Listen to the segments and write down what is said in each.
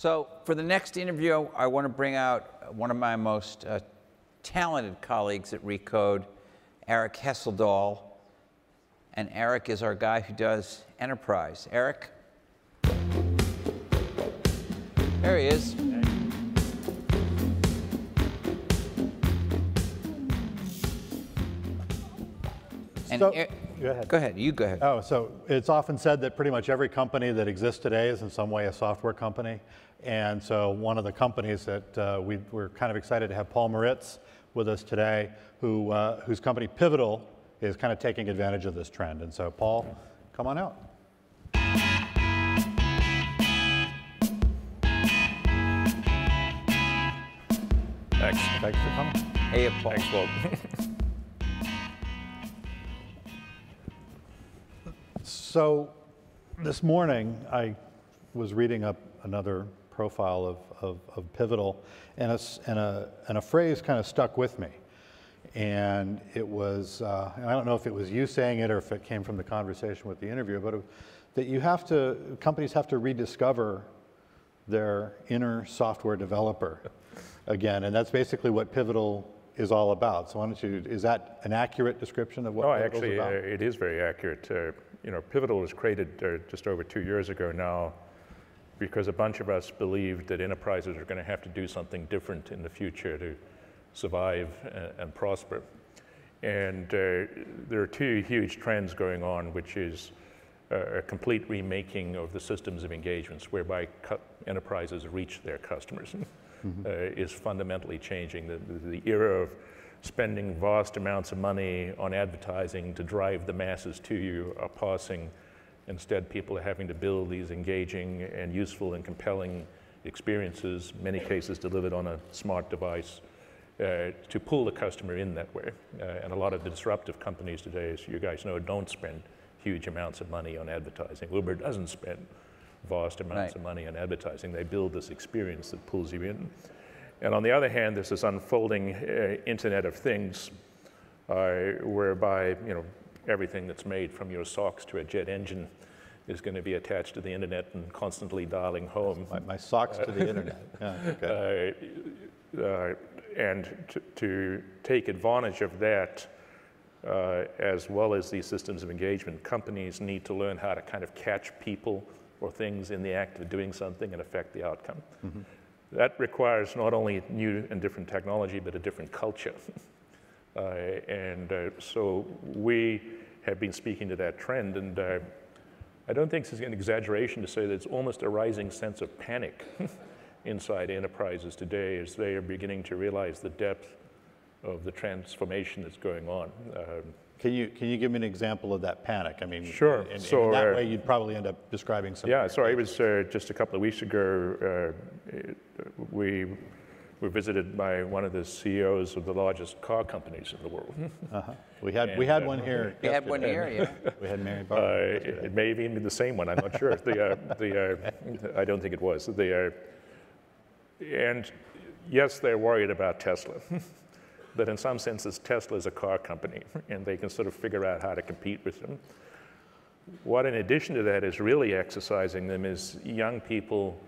So for the next interview, I want to bring out one of my most uh, talented colleagues at Recode, Arik Hesseldahl. And Arik is our guy who does enterprise. Eric? There he is. And So- Go ahead. Go ahead. You go ahead. Oh, so it's often said that pretty much every company that exists today is in some way a software company. And so one of the companies that uh, we, we're kind of excited to have Paul Maritz with us today, who, uh, whose company Pivotal is kind of taking advantage of this trend. And so Paul, come on out. Thanks. Thanks for coming. Hey, Paul. Thanks, Walt. So this morning, I was reading up another profile of, of, of Pivotal, and a, and, a, and a phrase kind of stuck with me. And it was, uh, and I don't know if it was you saying it or if it came from the conversation with the interviewer, but it, that you have to, companies have to rediscover their inner software developer again. And that's basically what Pivotal is all about. So why don't you, is that an accurate description of what No, Pivotal's actually, uh, about? it is very accurate. Uh, you know, Pivotal was created uh, just over two years ago now because a bunch of us believed that enterprises are going to have to do something different in the future to survive and, and prosper. And uh, there are two huge trends going on, which is uh, a complete remaking of the systems of engagements whereby enterprises reach their customers uh, is fundamentally changing. The, the, the era of spending vast amounts of money on advertising to drive the masses to you are passing. Instead, people are having to build these engaging and useful and compelling experiences, many cases delivered on a smart device, uh, to pull the customer in that way. Uh, and a lot of the disruptive companies today, as you guys know, don't spend huge amounts of money on advertising. Uber doesn't spend vast amounts Right. of money on advertising. They build this experience that pulls you in. And on the other hand, there's this unfolding uh, Internet of Things, uh, whereby you know everything that's made from your socks to a jet engine is going to be attached to the internet and constantly dialing home. My, my socks to the internet. Yeah, okay. Uh, uh, and to, to take advantage of that, uh, as well as these systems of engagement, companies need to learn how to kind of catch people or things in the act of doing something and affect the outcome. That requires not only new and different technology, but a different culture. Uh, and uh, so we have been speaking to that trend, and uh, I don't think it's an exaggeration to say that it's almost a rising sense of panic inside enterprises today as they are beginning to realize the depth of the transformation that's going on. Um, Can you, can you give me an example of that panic? I mean, Sure. And, and So, in that uh, way, you'd probably end up describing some. Yeah, so I was uh, just a couple of weeks ago. Uh, we were visited by one of the CEOs of the largest car companies in the world. Uh-huh. We had, we had uh, one here. We had one here, yeah. We had Mary Uh, Barber. it, it may even be the same one. I'm not sure. the, uh, the, uh, I don't think it was. The, uh, and yes, they're worried about Tesla. but in some senses, Tesla is a car company, and they can sort of figure out how to compete with them. What, in addition to that, is really exercising them is young people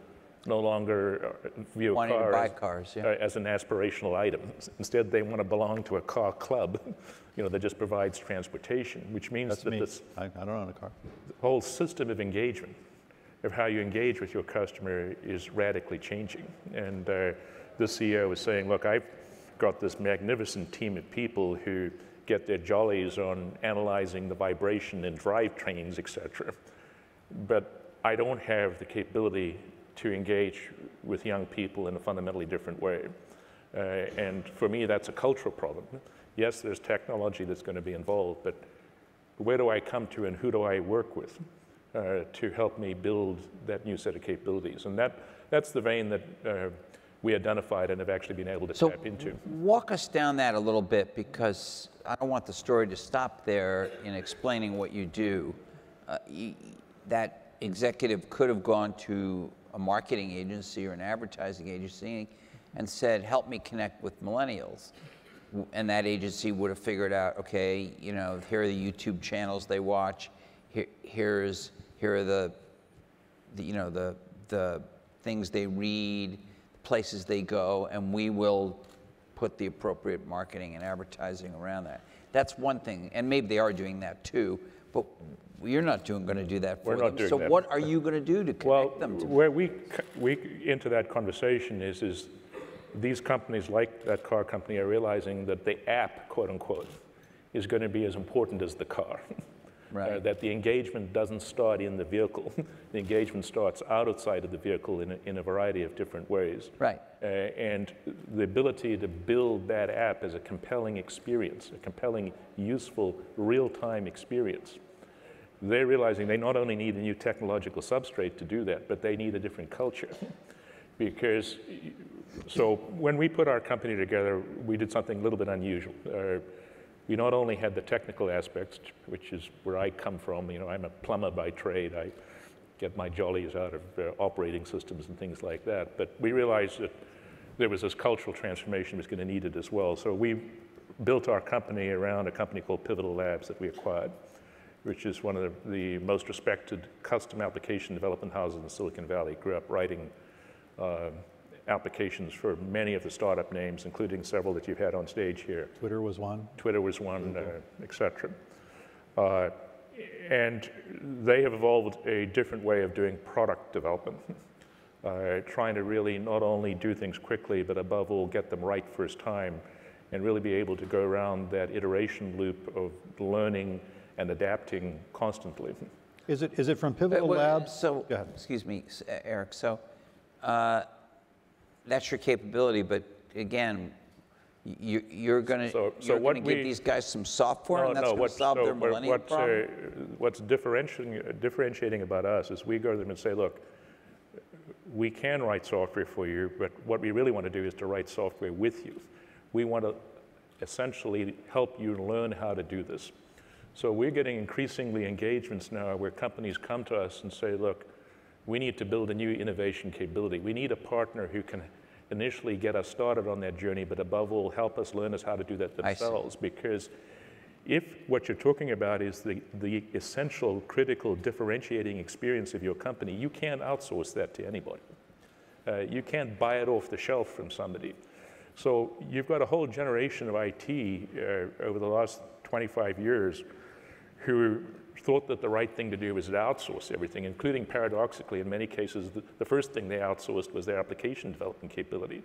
no longer uh, view a Wanting to buy cars, yeah. uh, as an aspirational item. Instead, they want to belong to a car club, you know, that just provides transportation, which means That's that me. this I, I don't own a car. whole system of engagement, of how you engage with your customer, is radically changing. And uh, the CEO was saying, look, I've got this magnificent team of people who get their jollies on analyzing the vibration in drivetrains, et cetera. But I don't have the capability to engage with young people in a fundamentally different way. Uh, and for me, that's a cultural problem. Yes, there's technology that's going to be involved, but where do I come to and who do I work with uh, to help me build that new set of capabilities? And that, that's the vein that uh, we identified and have actually been able to So tap into. walk us down that a little bit because I don't want the story to stop there in explaining what you do. Uh, y- that executive could have gone to a marketing agency or an advertising agency and said, help me connect with millennials. And that agency would have figured out, okay, you know, here are the YouTube channels they watch. Here, here's, here are the, the, you know, the, the things they read, places they go, and we will put the appropriate marketing and advertising around that. That's one thing, and maybe they are doing that too, but you're not doing, going to do that for We're them. not doing so that. what are you going to do to Well, connect them to? where we, we, into that conversation is, is these companies like that car company are realizing that the app, quote unquote, is going to be as important as the car. Right. Uh, that the engagement doesn't start in the vehicle. the engagement starts outside of the vehicle in a, in a variety of different ways. Right. Uh, and the ability to build that app as a compelling experience, a compelling, useful, real-time experience. They're realizing they not only need a new technological substrate to do that, but they need a different culture. because, so when we put our company together, we did something a little bit unusual. Uh, we not only had the technical aspects, which is where I come from, you know, I'm a plumber by trade. I get my jollies out of uh, operating systems and things like that. But we realized that there was this cultural transformation was going to need it as well. So we built our company around a company called Pivotal Labs that we acquired, which is one of the, the most respected custom application development houses in Silicon Valley. Grew up writing uh, applications for many of the startup names, including several that you've had on stage here. Twitter was one. Twitter was one, uh, et cetera. Uh, and they have evolved a different way of doing product development, uh, trying to really not only do things quickly, but above all, get them right first time, and really be able to go around that iteration loop of learning and adapting constantly. Is it, is it from But Pivotal what- Labs? So, Go excuse me, uh, Arik, so uh, that's your capability, but again, you, you're going to, So- so you're going to give we- these guys some software and that's going to what's- solve so their what- millennium what's, uh, what's differentiating, differentiating about us is we go to them and say, look, we can write software for you, but what we really want to do is to write software with you. We want to essentially help you learn how to do this. So we're getting increasingly engagements now where companies come to us and say, look, we need to build a new innovation capability. We need a partner who can initially get us started on that journey, but above all, help us learn us how to do that themselves. Because if what you're talking about is the, the essential, critical, differentiating experience of your company, you can't outsource that to anybody. Uh, you can't buy it off the shelf from somebody. So you've got a whole generation of IT uh, over the last 25 years who thought that the right thing to do was to outsource everything, including paradoxically, in many cases, the, the first thing they outsourced was their application development capability.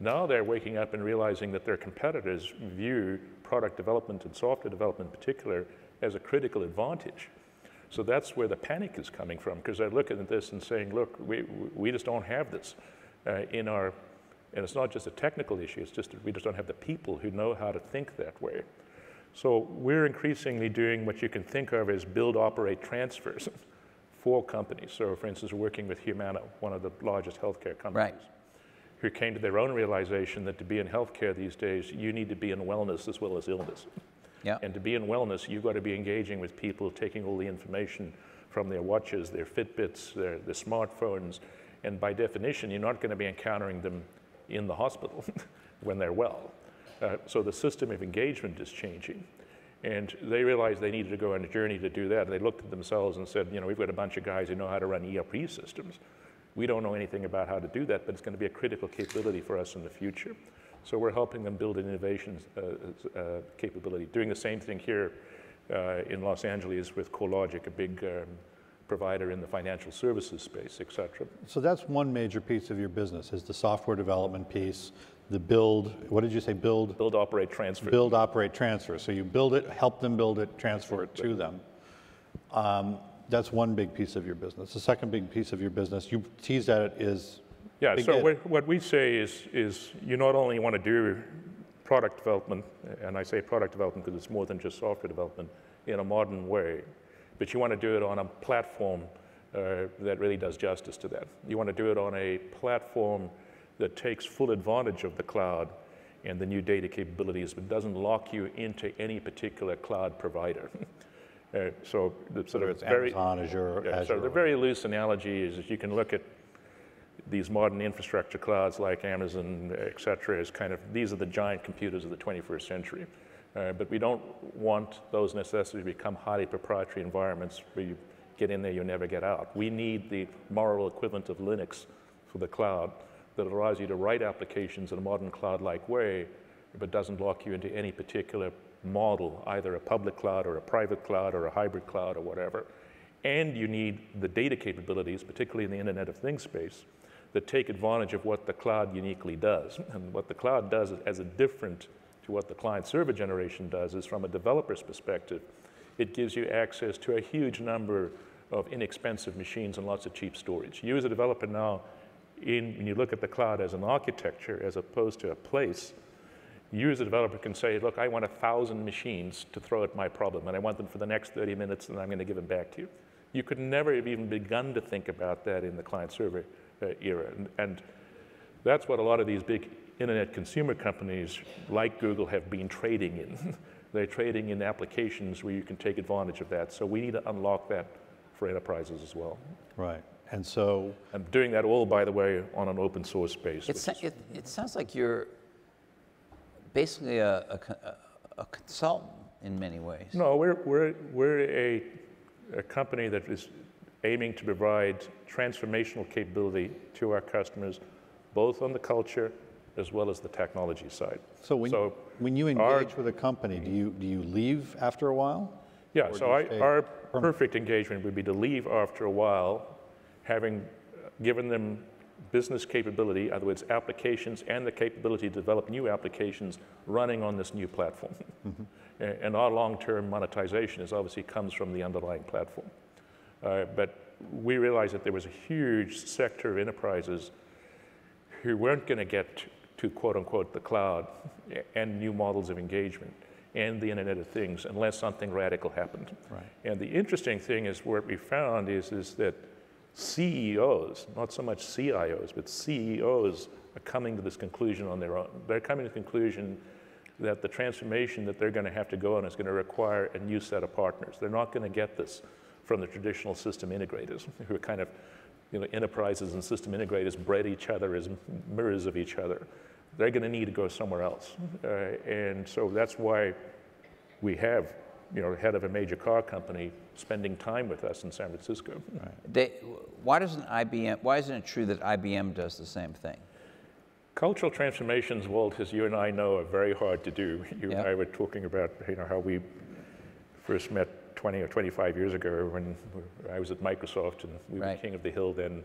Now they're waking up and realizing that their competitors view product development and software development in particular as a critical advantage. So that's where the panic is coming from, because they're looking at this and saying, look, we, we just don't have this uh, in our, and it's not just a technical issue, it's just that we just don't have the people who know how to think that way. So we're increasingly doing what you can think of as build, operate, transfers for companies. So for instance, working with Humana, one of the largest healthcare companies. Right. Who came to their own realization that to be in healthcare these days, you need to be in wellness as well as illness. Yeah. And to be in wellness, you've got to be engaging with people, taking all the information from their watches, their Fitbits, their, their smartphones. And by definition, you're not going to be encountering them in the hospital when they're well. Uh, so the system of engagement is changing. And they realized they needed to go on a journey to do that. They looked at themselves and said, you know, we've got a bunch of guys who know how to run ERP systems. We don't know anything about how to do that, but it's going to be a critical capability for us in the future. So we're helping them build an innovation uh, uh, capability. Doing the same thing here uh, in Los Angeles with CoreLogic, a big um, provider in the financial services space, et cetera. So that's one major piece of your business, is the software development piece, the build, what did you say, build? Build, operate, transfer. Build, operate, transfer. So you build it, help them build it, transfer it to them. Um, That's one big piece of your business. The second big piece of your business, you teased at it, is Yeah, so what, what we say is, is you not only want to do product development, and I say product development because it's more than just software development, in a modern way, but you want to do it on a platform uh, that really does justice to that. You want to do it on a platform that takes full advantage of the cloud and the new data capabilities, but doesn't lock you into any particular cloud provider. Uh, so the sort of it's very, Amazon, Azure, yeah, Azure. so the very loose analogy is you can look at these modern infrastructure clouds like Amazon, et cetera, as kind of, these are the giant computers of the 21st century. Uh, but we don't want those necessarily to become highly proprietary environments where you get in there, you never get out. We need the moral equivalent of Linux for the cloud that allows you to write applications in a modern cloud-like way, but doesn't lock you into any particular model, either a public cloud or a private cloud or a hybrid cloud or whatever. And you need the data capabilities, particularly in the Internet of Things space, that take advantage of what the cloud uniquely does. And what the cloud does as a different to what the client server generation does is from a developer's perspective, it gives you access to a huge number of inexpensive machines and lots of cheap storage. You as a developer now, in, when you look at the cloud as an architecture as opposed to a place, you as a developer can say, look, I want a thousand machines to throw at my problem, and I want them for the next 30 minutes, and I'm going to give them back to you. You could never have even begun to think about that in the client server uh, era. And, and that's what a lot of these big internet consumer companies like Google have been trading in. They're trading in applications where you can take advantage of that. So we need to unlock that for enterprises as well. Right. And so, I'm doing that all, by the way, on an open source base. It, which sa- it, it sounds like you're basically a, a, a- a consultant in many ways. No, we're, we're, we're a, a company that is aiming to provide transformational capability to our customers, both on the culture as well as the technology side. so when, So when you our- engage with a company, do you, do you leave after a while? Yeah, so do I, our permanent? perfect engagement would be to leave after a while, having given them business capability, in other words, applications and the capability to develop new applications running on this new platform. Mm-hmm. And our long-term monetization is obviously comes from the underlying platform. Uh, But we realized that there was a huge sector of enterprises who weren't going to get to quote unquote the cloud and new models of engagement and the Internet of Things unless something radical happened. Right. And the interesting thing is what we found is, is that CEOs, not so much CIOs, but CEOs are coming to this conclusion on their own. They're coming to the conclusion that the transformation that they're going to have to go on is going to require a new set of partners. They're not going to get this from the traditional system integrators who are kind of, you know, enterprises and system integrators bred each other as mirrors of each other. They're going to need to go somewhere else. Uh, and so that's why we have, you know, head of a major car company spending time with us in San Francisco. They, why doesn't IBM, why isn't it true that IBM does the same thing? Cultural transformations, Walt, as you and I know, are very hard to do. You Yeah. and I were talking about, you know, how we first met 20 or 25 years ago when I was at Microsoft and we Right. were king of the hill then.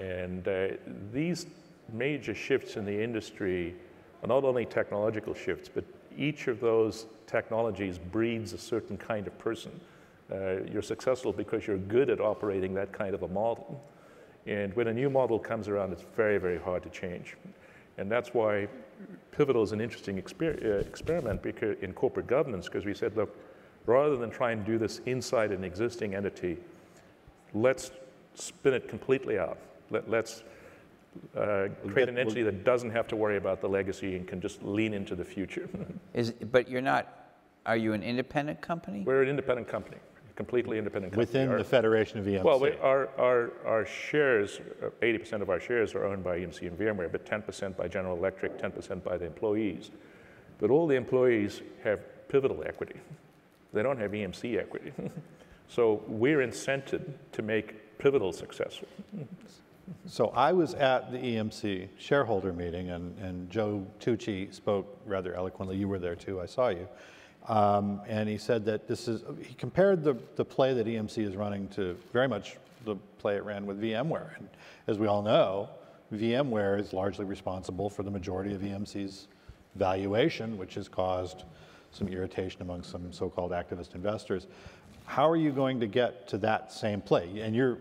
And uh, these major shifts in the industry are not only technological shifts, but each of those technologies breeds a certain kind of person. Uh, you're successful because you're good at operating that kind of a model. And when a new model comes around, it's very, very hard to change. And that's why Pivotal is an interesting exper- uh, experiment because, in corporate governance, because we said, look, rather than try and do this inside an existing entity, let's spin it completely out. Let, let's uh, create an entity that doesn't have to worry about the legacy and can just lean into the future. Is, but you're not, are you an independent company? We're an independent company, a completely independent company. Within Our- the Federation of EMC? Well, we, our, our, our shares, uh, 80% of our shares are owned by EMC and VMware, but 10% by General Electric, 10% by the employees. But all the employees have pivotal equity. They don't have EMC equity. so we're incented to make pivotal successful. So I was at the EMC shareholder meeting, and, and Joe Tucci spoke rather eloquently. You were there too, I saw you. Um, and he said that this is, he compared the, the play that EMC is running to very much the play it ran with VMware. And as we all know, VMware is largely responsible for the majority of EMC's valuation, which has caused some irritation among some so-called activist investors. How are you going to get to that same play? And you're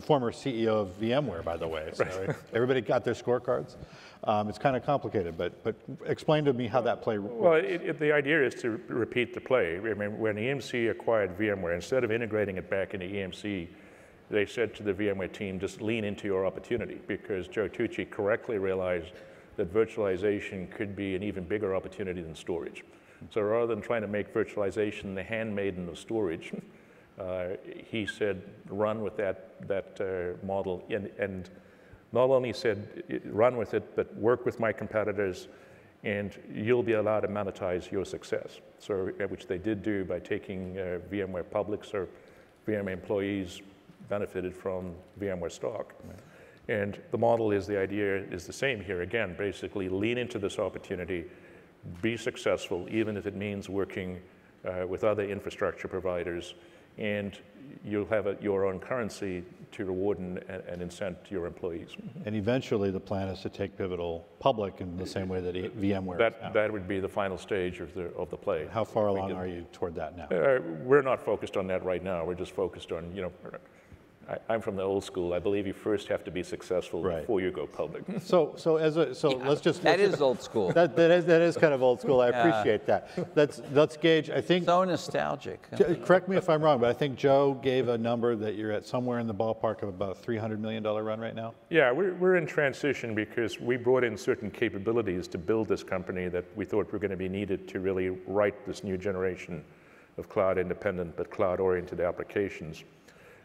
former CEO of VMware, by the way, so everybody got their scorecards. Um, it's kind of complicated, but, but explain to me how that play Works. Well, it, it, the idea is to repeat the play. I mean, when EMC acquired VMware, instead of integrating it back into EMC, they said to the VMware team, just lean into your opportunity, because Joe Tucci correctly realized that virtualization could be an even bigger opportunity than storage. So rather than trying to make virtualization the handmaiden of storage, uh, he said, run with that, that uh, model. And, and not only said, run with it, but work with my competitors, and you'll be allowed to monetize your success. So, uh, which they did do by taking uh, VMware public, so VMware employees benefited from VMware stock. And the model is the idea is the same here. Again, basically lean into this opportunity, be successful, even if it means working uh, with other infrastructure providers, and you'll have a, your own currency to reward and, and incent your employees. And eventually, the plan is to take Pivotal public in the same way that E- VMware That, that would be the final stage of the, of the play. How far along are you toward that now? Uh, we're not focused on that right now. We're just focused on, you know, I, I'm from the old school. I believe you first have to be successful Right. before you go public. So, so as a, so let's just. That let's is old school. That, that is, that is kind of old school. I appreciate that. Let's, let's gauge, I think, So nostalgic. Correct me if I'm wrong, but I think Joe gave a number that you're at somewhere in the ballpark of about a $300 million run right now? Yeah, we're, we're in transition because we brought in certain capabilities to build this company that we thought were going to be needed to really write this new generation of cloud independent but cloud oriented applications.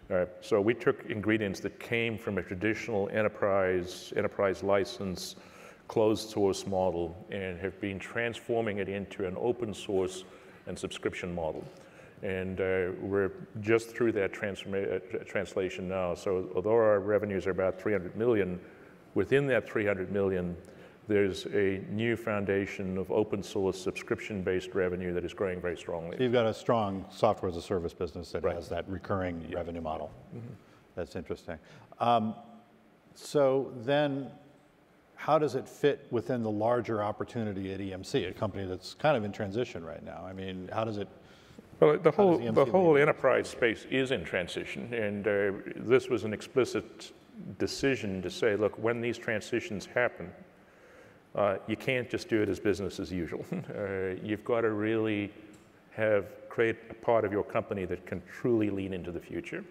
Uh, so we took ingredients that came from a traditional enterprise, enterprise license, closed source model and have been transforming it into an open source and subscription model. And uh, we're just through that transforma- uh, translation now. So although our revenues are about 300 million, within that 300 million, there's a new foundation of open source subscription-based revenue that is growing very strongly. So you've got a strong software as a service business that Right. has that recurring revenue model. That's interesting. Um, So then, how does it fit within the larger opportunity at EMC, a company that's kind of in transition right now? I mean, how does it, Well, the whole, the whole enterprise space is in transition, and uh, this was an explicit decision to say, look, when these transitions happen, uh, you can't just do it as business as usual. uh, you've got to really have create a part of your company that can truly lean into the future,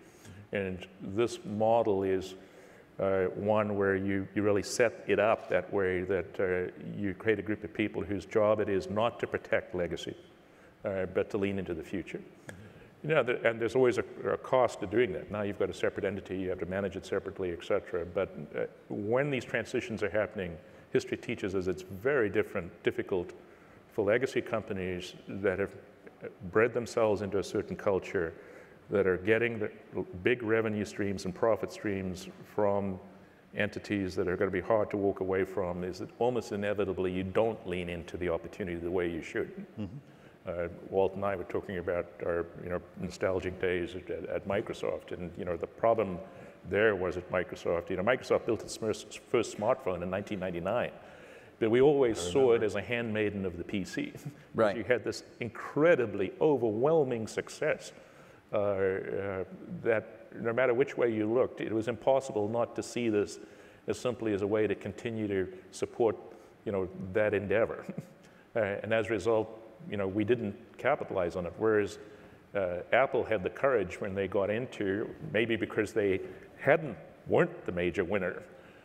and this model is uh, one where you, you really set it up that way that uh, you create a group of people whose job it is not to protect legacy, uh, but to lean into the future. You know, there- and there's always a, a cost to doing that. Now you've got a separate entity, you have to manage it separately, et cetera. But uh, when these transitions are happening, history teaches us it's very different, difficult for legacy companies that have bred themselves into a certain culture, that are getting the big revenue streams and profit streams from entities that are going to be hard to walk away from, is that almost inevitably you don't lean into the opportunity the way you should. Uh, Walt and I were talking about our, you know, nostalgic days at, at Microsoft, and you know, the problem there was at Microsoft. You know, Microsoft built its first, first smartphone in 1999, but we always saw it as a handmaiden of the PC. Right. You had this incredibly overwhelming success uh, uh, that no matter which way you looked, it was impossible not to see this as simply as a way to continue to support, you know, that endeavor. Uh, and as a result, you know, we didn't capitalize on it. Whereas uh, Apple had the courage when they got into, maybe because they hadn't weren't the major winner,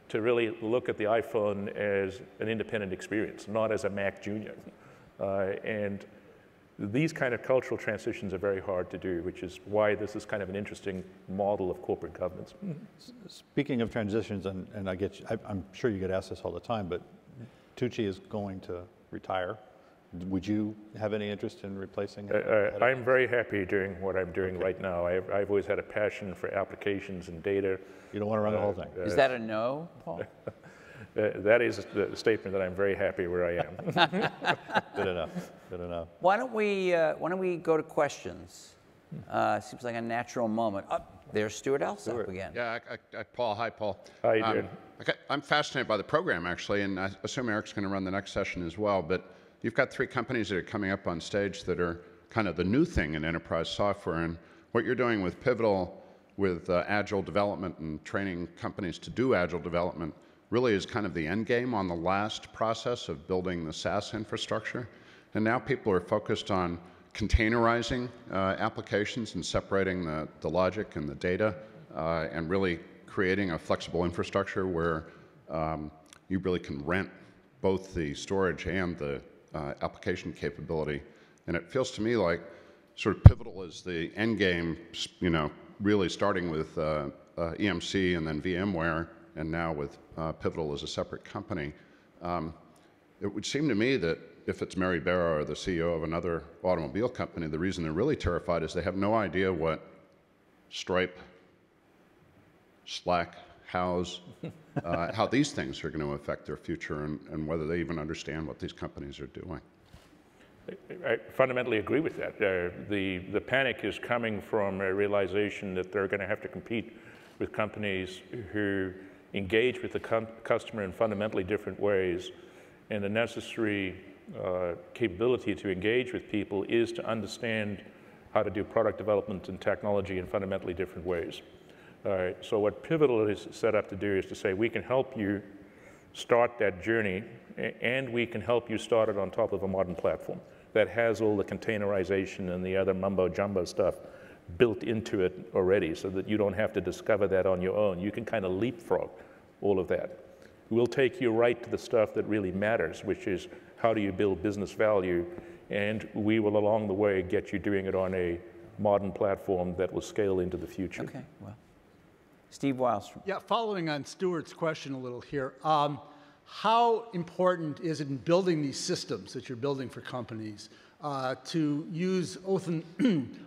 to really look at the iPhone as an independent experience, not as a Mac Junior. Uh, and these kind of cultural transitions are very hard to do, which is why this is kind of an interesting model of corporate governance. speaking of transitions, and, and I get, you- I- I'm sure you get asked this all the time, but Tucci is going to retire. Would you have any interest in replacing him? Uh, I'm very happy doing what I'm doing right now. I've, I've always had a passion for applications and data. You don't want to run the whole thing? Is that a no, Paul? Uh, that is the statement that I'm very happy where I am. Good enough, good enough. Why don't we, uh, why don't we go to questions? Uh, Seems like a natural moment. Oh, there's Stuart Alsop again. Yeah, I, I, I, Paul. Hi, Paul. How you Um, doing? Okay, I'm fascinated by the program actually, and I assume Arik's going to run the next session as well. But you've got three companies that are coming up on stage that are kind of the new thing in enterprise software, and what you're doing with Pivotal, with uh, agile development and training companies to do agile development, really is kind of the end game on the last process of building the SaaS infrastructure. And now people are focused on containerizing uh, applications and separating the, the logic and the data uh, and really creating a flexible infrastructure where um, you really can rent both the storage and the uh, application capability. And it feels to me like sort of pivotal is the end game, you know, really starting with uh, uh, EMC and then VMware, and now with uh, Pivotal as a separate company. Um, it would seem to me that if it's Mary Barra or the CEO of another automobile company, the reason they're really terrified is they have no idea what Stripe, Slack, how's, uh, how these things are going to affect their future and, and whether they even understand what these companies are doing. I fundamentally agree with that. Uh, the, the panic is coming from a realization that they're going to have to compete with companies who engage with the customer in fundamentally different ways. And the necessary uh, capability to engage with people is to understand how to do product development and technology in fundamentally different ways. Uh, so, what Pivotal is set up to do is to say, we can help you start that journey, and we can help you start it on top of a modern platform that has all the containerization and the other mumbo jumbo stuff built into it already so that you don't have to discover that on your own. You can kind of leapfrog all of that. We'll take you right to the stuff that really matters, which is how do you build business value, and we will along the way get you doing it on a modern platform that will scale into the future. Okay, well. Steve Wildstrom. Yeah, following on Stuart's question a little here, um, how important is it in building these systems that you're building for companies uh, to use open,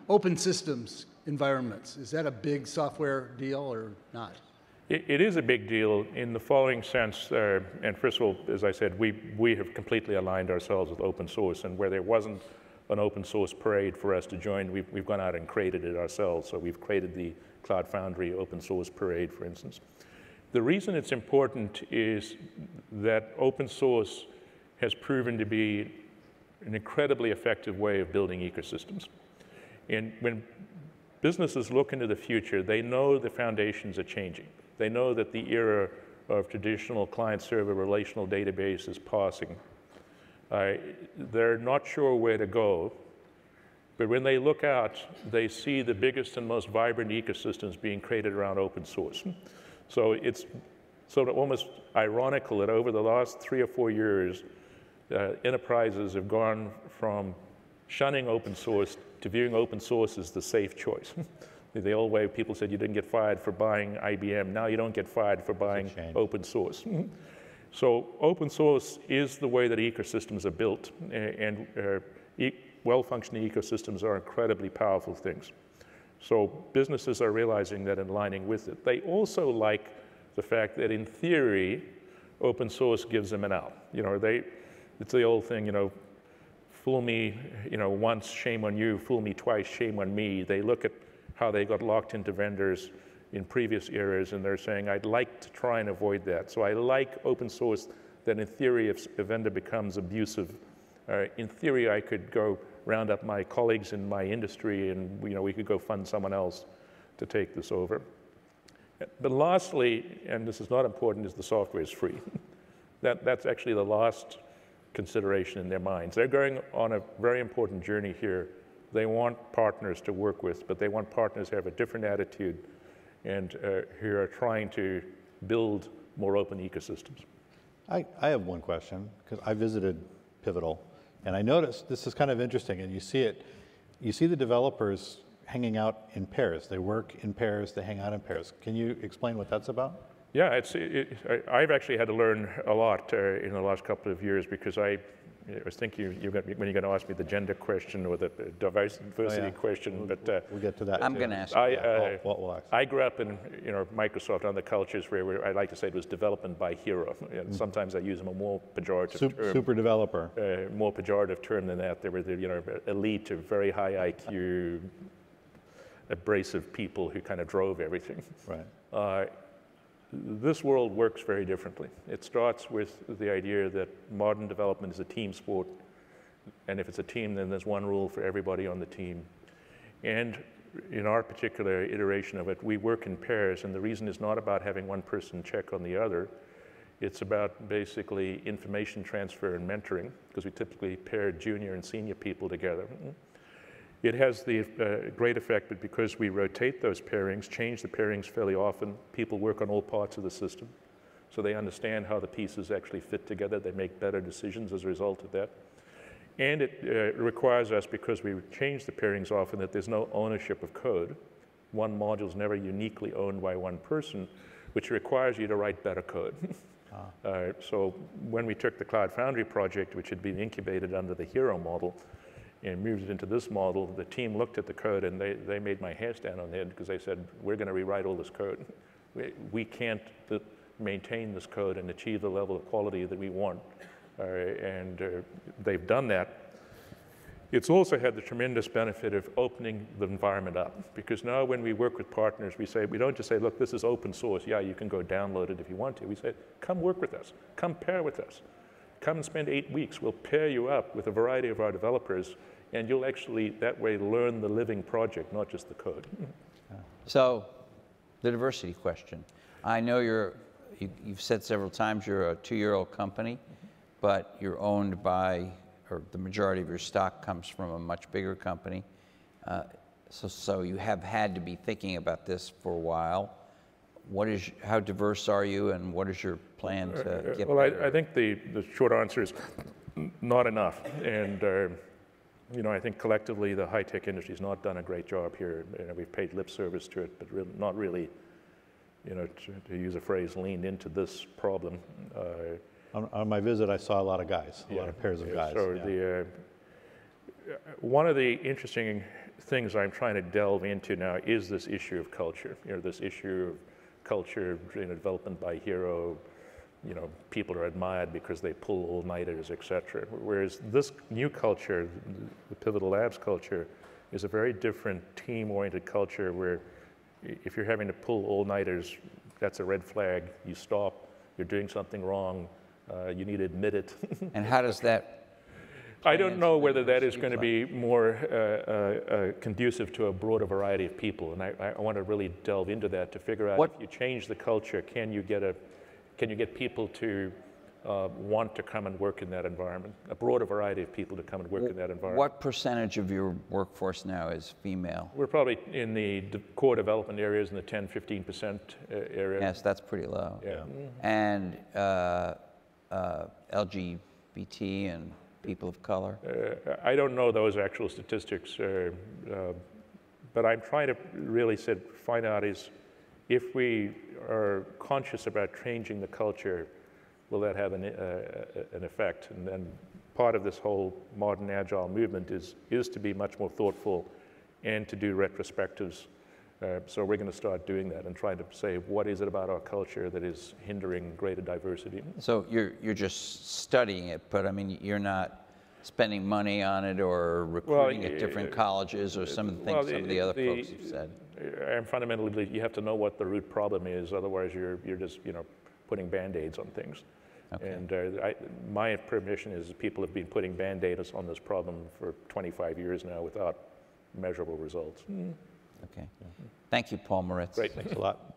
open systems environments? Is that a big software deal or not? It, it is a big deal in the following sense, uh, and first of all, as I said, we, we have completely aligned ourselves with open source, and where there wasn't an open source parade for us to join, we've, we've gone out and created it ourselves. So we've created the Cloud Foundry open source parade, for instance. The reason it's important is that open source has proven to be an incredibly effective way of building ecosystems. And when businesses look into the future, they know the foundations are changing. They know that the era of traditional client-server relational database is passing. Uh, they're not sure where to go, but when they look out, they see the biggest and most vibrant ecosystems being created around open source. So it's sort of almost ironical that over the last three or four years, uh, enterprises have gone from shunning open source to viewing open source as the safe choice. the old way people said you didn't get fired for buying IBM, now you don't get fired for buying open source. so open source is the way that ecosystems are built, and uh, e well-functioning ecosystems are incredibly powerful things. So businesses are realizing that and aligning with it. They also like the fact that in theory, open source gives them an out. You know, they, it's the old thing, you know, fool me, you know, once, shame on you, fool me twice, shame on me. They look at how they got locked into vendors in previous eras and they're saying, I'd like to try and avoid that. So I like open source that in theory, if a vendor becomes abusive, uh, in theory, I could go round up my colleagues in my industry and you know, we could go fund someone else to take this over. But lastly, and this is not important, is the software is free. that, that's actually the last consideration in their minds. They're going on a very important journey here. They want partners to work with, but they want partners who have a different attitude and uh, who are trying to build more open ecosystems. I, I have one question, because I visited Pivotal and I noticed, this is kind of interesting, and you see it, you see the developers hanging out in pairs. They work in pairs, they hang out in pairs. Can you explain what that's about? Yeah, it's, it, I've actually had to learn a lot uh, in the last couple of years because I I was thinking you, are when you're going to ask me the gender question or the diversity oh, yeah. question, we'll, but uh, we'll get to that. I'm going to ask. I, uh, we'll, we'll I grew up in you know Microsoft and the cultures where I like to say it was development by hero. Mm. Sometimes I use a more pejorative super, term. Super developer. Uh, more pejorative term than that. They were the you know elite of very high IQ, abrasive people who kind of drove everything. Right. This world works very differently. It starts with the idea that modern development is a team sport, and if it's a team, then there's one rule for everybody on the team. And in our particular iteration of it, we work in pairs, and the reason is not about having one person check on the other. It's about basically information transfer and mentoring, because we typically pair junior and senior people together. It has the uh, great effect, but because we rotate those pairings, change the pairings fairly often, people work on all parts of the system. So they understand how the pieces actually fit together. They make better decisions as a result of that. And it uh, requires us, because we change the pairings often, that there's no ownership of code. One module is never uniquely owned by one person, which requires you to write better code. ah. uh, so when we took the Cloud Foundry project, which had been incubated under the Hero model, and moved it into this model, the team looked at the code and they, they made my hair stand on end because they said, we're going to rewrite all this code. We, we can't th- maintain this code and achieve the level of quality that we want. Uh, and uh, they've done that. It's also had the tremendous benefit of opening the environment up because now when we work with partners, we say, we don't just say, look, this is open source. Yeah, you can go download it if you want to. We say, come work with us, come pair with us. Come spend eight weeks. We'll pair you up with a variety of our developers, and you'll actually, that way, learn the living project, not just the code. So, the diversity question. I know you're, you, you've said several times you're a two-year-old company, but you're owned by, or the majority of your stock comes from a much bigger company. Uh, so, so you have had to be thinking about this for a while. What is, how diverse are you, and what is your plan to get Uh, Well. I, I think the, the short answer is not enough. And, uh, you know, I think collectively the high-tech industry's not done a great job here. You know, we've paid lip service to it, but re- not really, you know, to, to use a phrase, leaned into this problem. Uh, On, on my visit, I saw a lot of guys, a lot of pairs of yeah, guys. So yeah. the, uh, one of the interesting things I'm trying to delve into now is this issue of culture. You know, this issue of culture, you know, development by hero. You know, people are admired because they pull all-nighters, et cetera. Whereas this new culture, the Pivotal Labs culture, is a very different team-oriented culture where if you're having to pull all-nighters, that's a red flag. You stop. You're doing something wrong. Uh, you need to admit it. And how does that I don't know whether that is going to be more uh, uh, uh, conducive to a broader variety of people, and I, I want to really delve into that to figure out What- if you change the culture, can you get a, can you get people to uh, want to come and work in that environment, a broader variety of people to come and work in that environment. What percentage of your workforce now is female? We're probably in the de- core development areas in the 10, 15 percent uh, area. Yes, that's pretty low. Yeah. And uh, uh, LGBT and people of color? Uh, I don't know those actual statistics, uh, uh, but I'm trying to really said, find out is if we are conscious about changing the culture, will that have an, uh, an effect? And then part of this whole modern agile movement is, is to be much more thoughtful and to do retrospectives. Uh, so we're going to start doing that and trying to say what is it about our culture that is hindering greater diversity. So you're, you're just studying it, but I mean, you're not spending money on it or recruiting at different uh, colleges or some of the well, things some of the other folks have said? And fundamentally, believe you have to know what the root problem is. Otherwise, you're, you're just, you know, putting Band-Aids on things. Okay. And uh, I, my permission is people have been putting Band-Aids on this problem for 25 years now without measurable results. Okay. Thank you, Paul Maritz. Great. Thanks a lot.